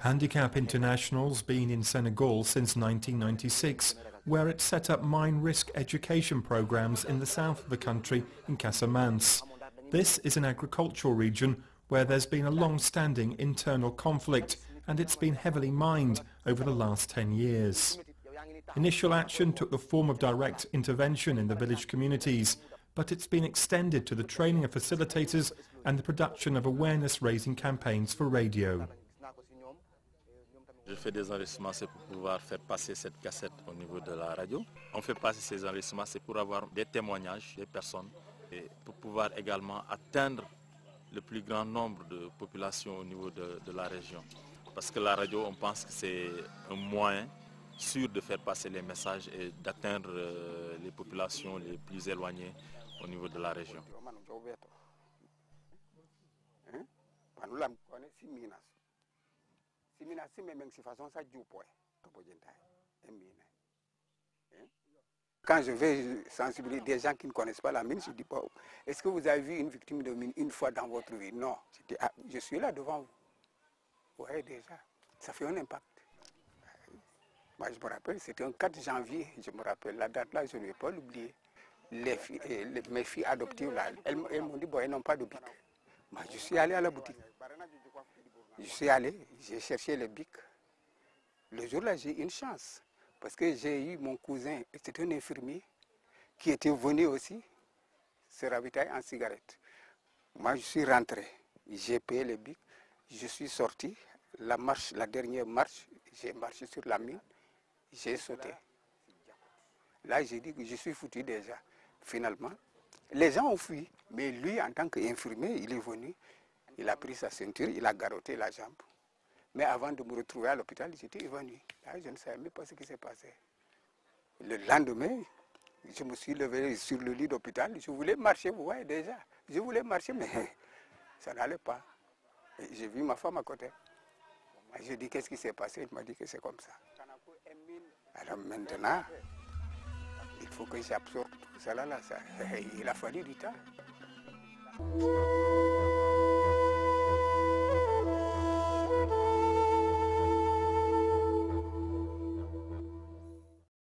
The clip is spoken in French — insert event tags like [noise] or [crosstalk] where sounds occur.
Handicap International's been in Senegal since 1996, where it set up mine risk education programs in the south of the country in Casamance. This is an agricultural region where there's been a long-standing internal conflict and it's been heavily mined over the last 10 years. Initial action took the form of direct intervention in the village communities, but it's been extended to the training of facilitators and the production of awareness-raising campaigns for radio. Je fais des enregistrements, c'est pour pouvoir faire passer cette cassette au niveau de la radio. On fait passer ces enregistrements, c'est pour avoir des témoignages des personnes et pour pouvoir également atteindre le plus grand nombre de populations au niveau de, la région. Parce que la radio, on pense que c'est un moyen sûr de faire passer les messages et d'atteindre euh, les populations les plus éloignées au niveau de la région. Hein? Quand je vais sensibiliser des gens qui ne connaissent pas la mine, je dis pas, est-ce que vous avez vu une victime de mine une fois dans votre vie? Non. Je ah, je suis là devant vous. Vous voyez déjà, ça fait un impact. Moi, je me rappelle, c'était un 4 janvier, je me rappelle, la date là, je ne vais pas l'oublier. Mes filles adoptives là, elles, m'ont dit, bon, elles n'ont pas de bic. Moi, je suis allé à la boutique. Je suis allé, j'ai cherché les bics. Le jour-là, j'ai eu une chance. Parce que j'ai eu mon cousin, c'était un infirmier, qui était venu aussi se ravitailler en cigarette. Moi, je suis rentré, j'ai payé les bics, je suis sorti, la marche, la dernière marche, j'ai marché sur la mine, j'ai sauté. Là, j'ai dit que je suis foutu déjà. Finalement, les gens ont fui, mais lui, en tant qu'infirmier, il est venu, il a pris sa ceinture, il a garrotté la jambe. Mais avant de me retrouver à l'hôpital, j'étais venu. je ne savais même pas ce qui s'est passé. Le lendemain, je me suis levé sur le lit d'hôpital. Je voulais marcher, vous voyez déjà. Je voulais marcher, mais [laughs] ça n'allait pas. J'ai vu ma femme à côté. Je dit qu'est-ce qui s'est passé? Il m'a dit que c'est comme ça. Alors maintenant, il faut que j'absorbe ça là, là. Ça, [laughs] il a fallu du temps.